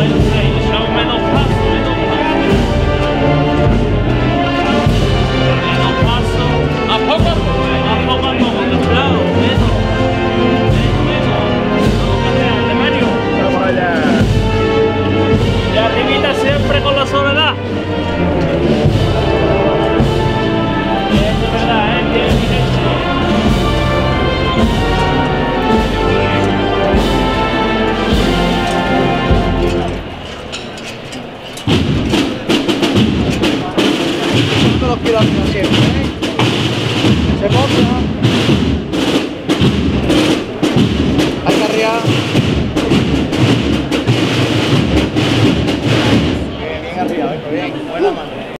final play. piloto não chega, né? Você volta não.